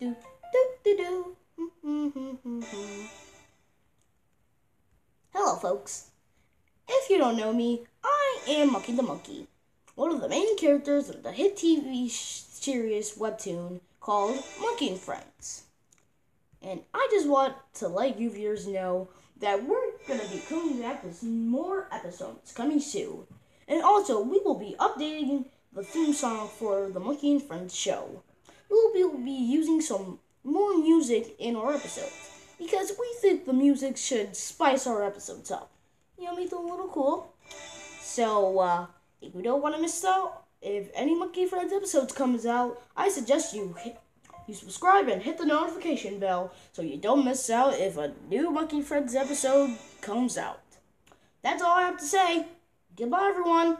do do do do. Hello, folks. If you don't know me, I am Monkey the Monkey, one of the main characters of the hit TV series webtoon called Monkey and Friends. And I just want to let you viewers know that we're going to be coming back with more episodes coming soon. And also, we will be updating the theme song for the Monkey and Friends show. Will be using some more music in our episodes because we think the music should spice our episodes up. You know, make them a little cool. So, uh, if you don't want to miss out, if any Monkey Friends episodes comes out, I suggest you hit, you subscribe and hit the notification bell so you don't miss out if a new Monkey Friends episode comes out. That's all I have to say. Goodbye, everyone.